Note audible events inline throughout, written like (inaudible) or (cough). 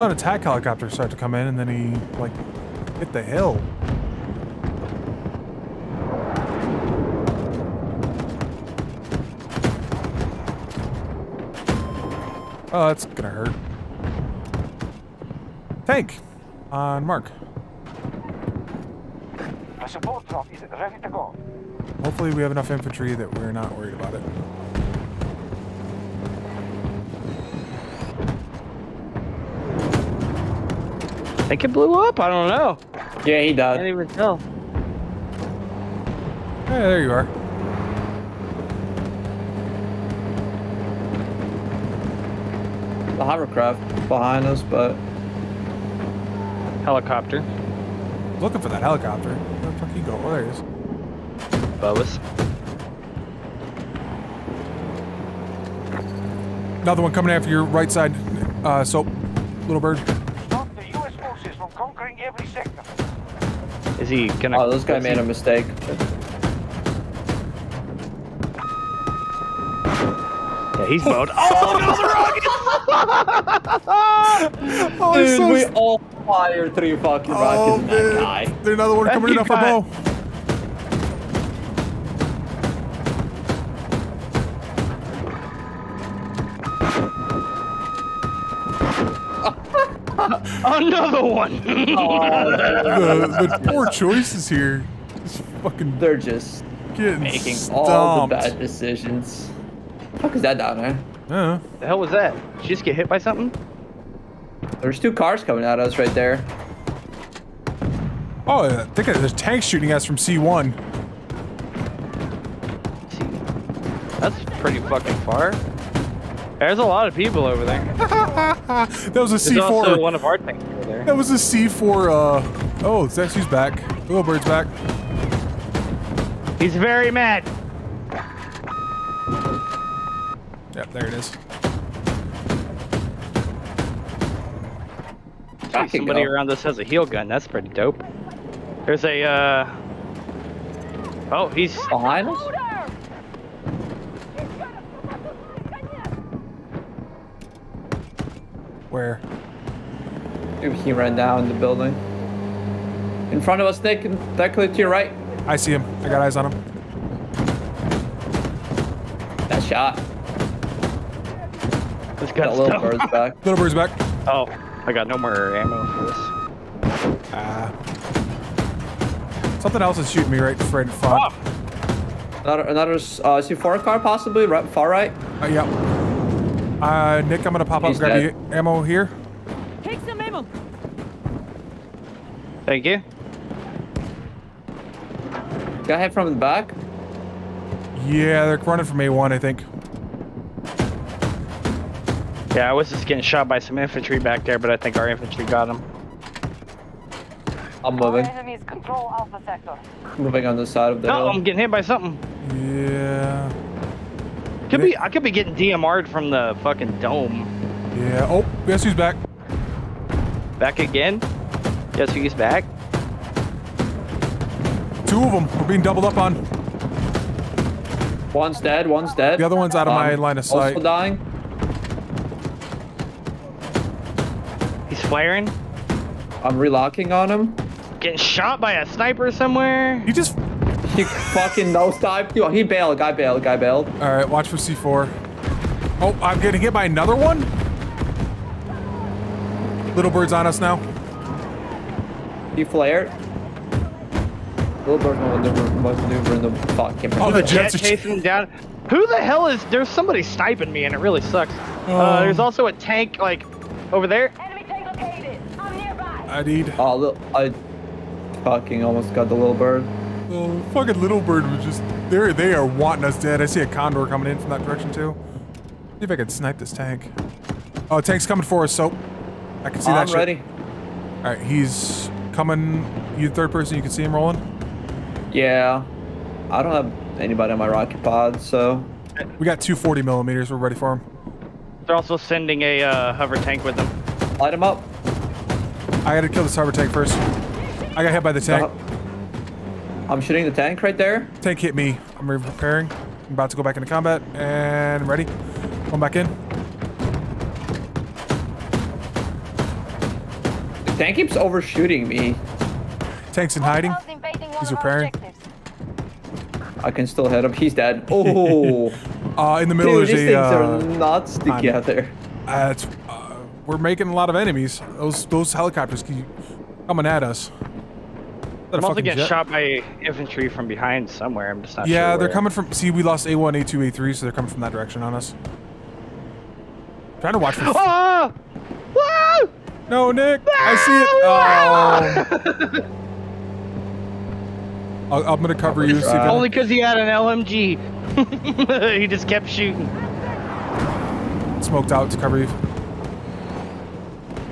An attack helicopter started to come in, and then he like hit the hill. Oh, that's gonna hurt. Tank on mark. A support drop is ready to go. Hopefully we have enough infantry that we're not worried about it. Think it blew up. I don't know. Yeah, he does. I Can't even tell. Hey, there you are. The hovercraft behind us, but Helicopter. Looking for that helicopter. Where the fuck you go? Oh, there he is. Boas. Another one coming after your right side. Uh, soap. Little bird. Is he gonna? oh, this guy made he- a mistake. Yeah, he's mowed. (laughs) Oh no, the rocket! (laughs) Oh, Dude, so we all fired three fucking Oh, rockets at that guy. There's another one coming in That off our bow. Another one. Oh, (laughs) the, the poor choices here. Just fucking they're just getting making stomped. all the bad decisions. Fuck is that down there? Uh, the hell was that? Did you just get hit by something? There's two cars coming at us right there. oh, I think there's tanks shooting us from C1. That's pretty fucking far. There's a lot of people over there. (laughs) (laughs) That was a There's also C4. one of our tanks over there. That was a C4. Uh, oh, Zexy's back. Little bird's back. He's very mad. Yep, there it is. I Somebody go. around us has a heal gun. That's pretty dope. There's a, uh... Oh, he's... Behind us? Where? Dude, he ran down the building. In front of us, Nick, and directly to your right. I see him. I got eyes on him. That shot. This That gun's little dope. bird's back. (laughs) Little bird's back. Oh, I got no more ammo for this. Ah. Something else is shooting me right, right in front. Oh, Another, another uh, C4 car, possibly, right, far right. Uh, yeah. Uh, Nick, I'm gonna pop up He's and grab dead. you ammo here. Take some ammo. thank you. Got hit from the back. Yeah, they're running from A1, I think. Yeah, I was just getting shot by some infantry back there, but I think our infantry got him. I'm Our moving. enemies control Alpha Sector. Moving on the side of the No, hill. I'm getting hit by something. Yeah. Could be, I could be getting DMR'd from the fucking dome. Yeah. Oh, guess who's back? Back again? Guess who's back? Two of them. We're being doubled up on. One's dead, one's dead. The other one's out of my Um, line of sight. Also dying. He's flaring. I'm relocking on him. Getting shot by a sniper somewhere. He just. He fucking nosedived. Yo, he bailed. Guy bailed. Guy bailed. All right, watch for C4. Oh, I'm getting hit by another one. Little bird's on us now. He flared. Little bird maneuver, maneuvering the fucking. Oh, the jets are. chasing him down. Who the hell is? There's somebody sniping me, and it really sucks. Oh. Uh, there's also a tank like over there. Enemy tank located. I'm nearby. I need. Oh, li- I fucking almost got the little bird. Oh, fucking little bird was just. They're, they are wanting us dead. I see a condor coming in from that direction too. See if I can snipe this tank. Oh, tank's coming for us, so... I can see that I'm ready. All right, he's coming. You third person, you can see him rolling. Yeah. I don't have anybody on my rocket pod, so We got two 40 millimeters. We're ready for him. They're also sending a uh, hover tank with them. light him up. I gotta kill this hover tank first. I got hit by the tank. I'm shooting the tank right there. Tank hit me. I'm repairing. I'm about to go back into combat and I'm ready. Going back in. Tank keeps overshooting me. Tank's in hiding. Hostiles invading He's repairing. objectives. I can still hit him. He's dead. (laughs) Oh, Uh, in the middle dude, these there's things a. are Uh, nuts together. uh, it's, uh, we're making a lot of enemies. Those those helicopters keep coming at us. Is that a I'm also fucking getting jet? shot by infantry from behind somewhere. I'm just not sure. Yeah, they're where. coming from. See, we lost A1, A2, A3, so they're coming from that direction on us. Trying to watch for. Ah! Woo! no, Nick, I see it. Oh. I'll, I'm gonna cover you. See if. I- Only because he had an LMG. (laughs) he just kept shooting. smoked out to cover you.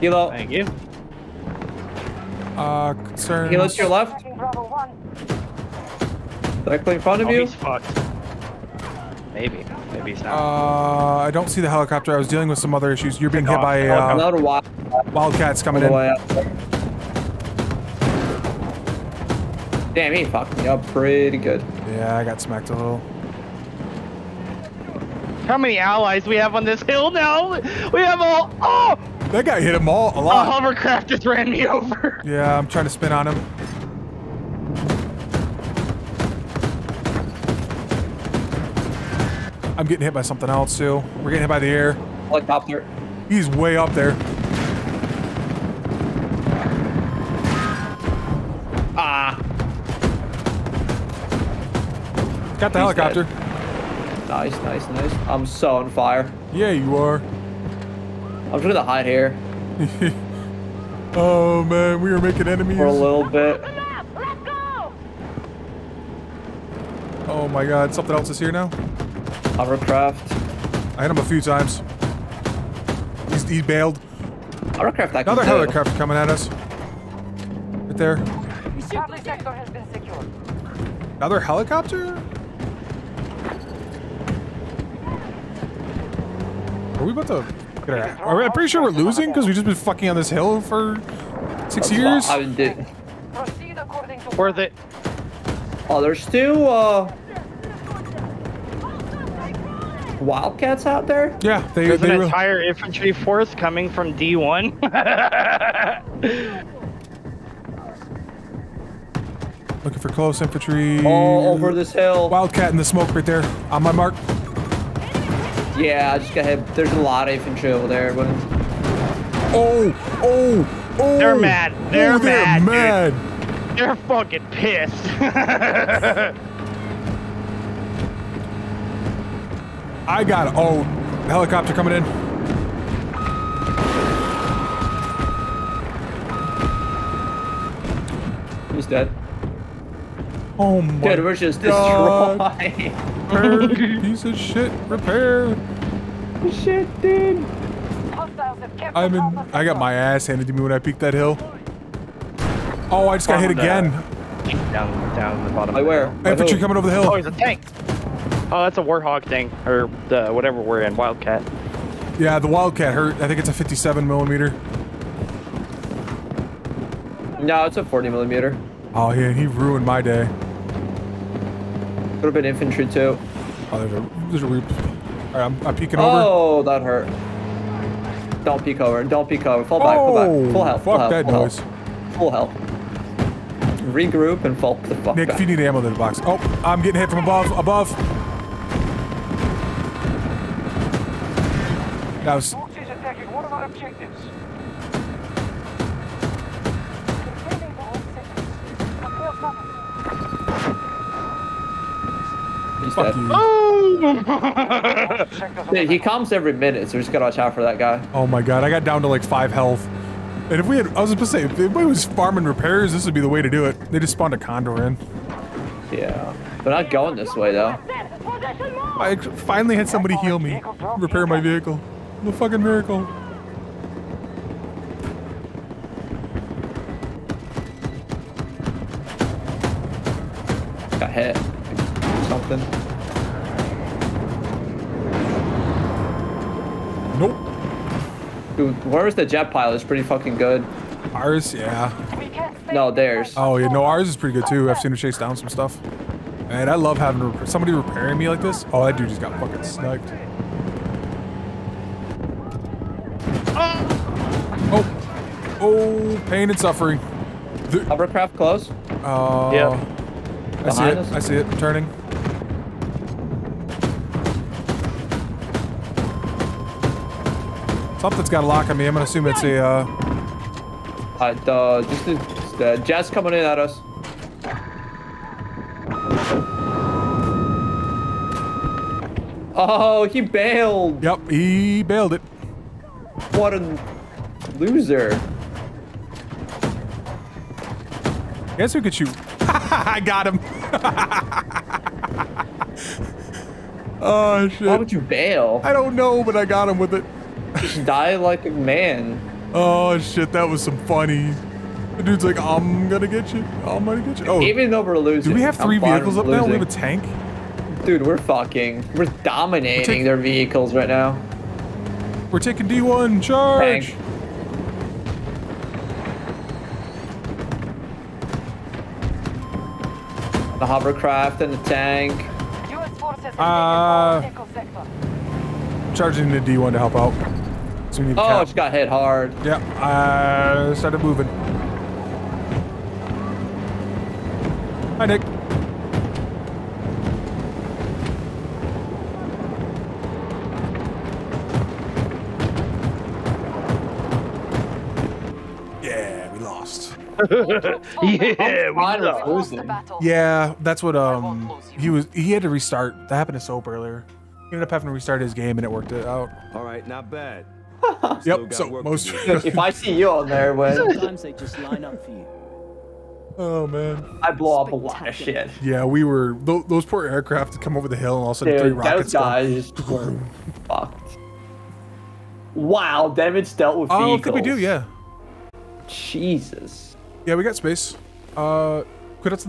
Hilo, Thank you. Uh, concern. Hilo to your left, Tracking Bravo 1. directly in front of Oh, you. he's fucked. Maybe. Maybe he's not. Uh, I don't see the helicopter. I was dealing with some other issues. You're being hit off. by a, uh, Another wild wildcats coming in. Damn, he fucked me up pretty good. Yeah, I got smacked a little. How many allies we have on this hill now? We have all. Oh! That guy hit him all a lot. A hovercraft just ran me (laughs) over. Yeah, I'm trying to spin on him. I'm getting hit by something else too. We're getting hit by the air. Helicopter. He's way up there. Ah, Got the He's dead. helicopter. nice, nice, nice. I'm so on fire. Yeah, you are. I'm just gonna hide here (laughs) Oh man, we are making enemies. for a little bit. Open up! Let's go! Oh my god, something else is here now. Hovercraft. I hit him a few times. He's, he bailed. Hovercraft. I Another helicopter coming at us. Right there. Charlie sector has been secured. Another helicopter? Are we about to our... Are we, I'm pretty sure we're losing because we've just been fucking on this hill for six years. I did. Proceed according Worth it. Oh, there's two uh Wildcats out there. Yeah, they, There's they an entire infantry force coming from D1. (laughs) Looking for close infantry. All over this hill. Wildcat in the smoke right there. On my mark. Yeah, I just got hit. There's a lot of infantry over there, but Oh, oh, oh. They're mad. They're oh, they're mad, Dude. They're fucking pissed. (laughs) I got it. Oh, helicopter coming in. he's dead. Oh my god. Dude, we're just God. destroying. (laughs) Repair, (laughs) piece of shit. Repair. Shit, dude. hostiles have kept I'm in. I got my ass handed to me when I peeked that hill. Oh, I just got hit again. down, down the bottom. Like where? Infantry who? coming over the hill. Oh, hill. he's a tank. Oh, that's a warthog thing, or the whatever we're in, Wildcat. Yeah, the Wildcat hurt. I think it's a 57 millimeter. No, it's a 40 millimeter. Oh yeah, he ruined my day. Could have been infantry too. Oh, there's a there's a reap. All right, I'm, I'm peeking over. Oh, that hurt. Don't peek over. Don't peek over. Fall back. Fall back. Oh, full health. Full Oh, fuck health. that full noise. Health. Full health. Regroup and fall the fuck Nick, back. if you need ammo in the box. Oh, I'm getting hit from above. Above. That was. Fuck dead. you. Oh! (laughs) Dude, he comes every minute, so we just gotta watch out for that guy. Oh my god, I got down to like five health. And if we had, I was about to say, if anybody was farming repairs, this would be the way to do it. They just spawned a condor in. Yeah. They're not going this way though. Set. Possession mode. I finally had somebody heal me, repair my vehicle. The fucking miracle. Got hit. Something. Dude, where's the jet pilot? It's pretty fucking good. Ours, yeah. We can't stay No, theirs. Oh yeah, no, ours is pretty good too. I've seen him chase down some stuff. And I love having rep- somebody repairing me like this. Oh, that dude just got fucking sniped. Oh. Oh, pain and suffering. The, Hovercraft close. uh, Yeah. I see it. us? I see it. I'm turning. Something's got a lock on me. I'm gonna assume it's a. Uh, uh, just the, the jet's coming in at us. Oh, he bailed. yep, he bailed it. What a loser. Guess who could shoot? (laughs) I got him. (laughs) oh shit. Why would you bail? I don't know, but I got him with it. Just die like a man. Oh shit, that was some funny. The dude's like, I'm gonna get you. I'm gonna get you. Oh, Even though we're losing. do we have I'm three vehicles with up now? We have a tank. Dude, we're fucking. We're dominating taking- their vehicles right now. We're taking D1. Charge. Tank. The hovercraft and the tank. U.S. forces have Uh, taken all Echo sector. Charging the D1 to help out. So we need Oh, it just got hit hard. Yeah, I started moving. Hi, Nick. Yeah, we lost. (laughs) (laughs) Yeah, we Fine with know. Lost the losing. battle. Yeah, that's what um won't lose you. he was. He had to restart. That happened to Soap earlier. He ended up having to restart his game, and it worked it out. All right, not bad. (laughs) Still Yep. So work to most. do. (laughs) if I see you on there, when Sometimes they just line up for you. oh man. I blow up a lot of shit. Yeah, we were tho- those poor aircraft to come over the hill, and all of a sudden three Dude, those rockets. go. guys just (laughs) fucked. Wow, damage dealt with Oh, I vehicles. think we do. Yeah. Jesus. Yeah, we got space. Uh, quit outside